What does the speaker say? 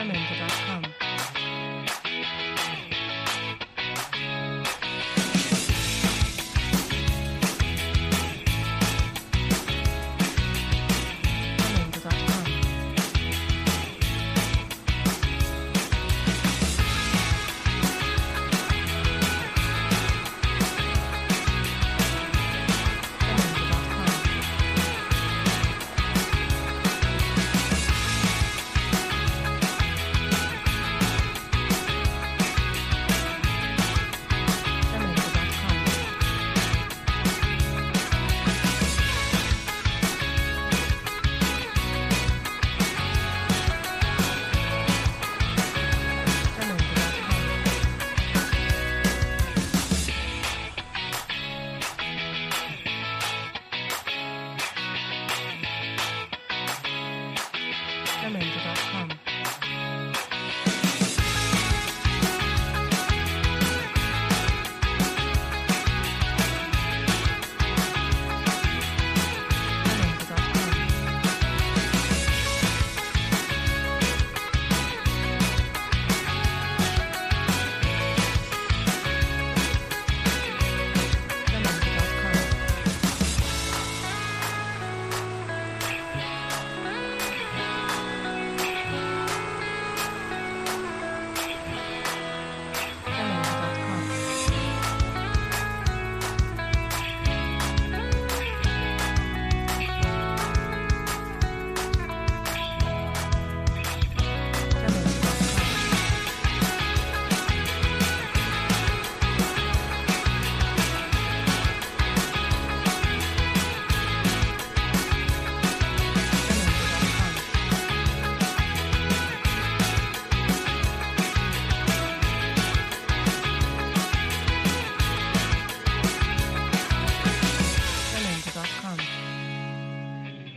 sacramento.com. Sacramento.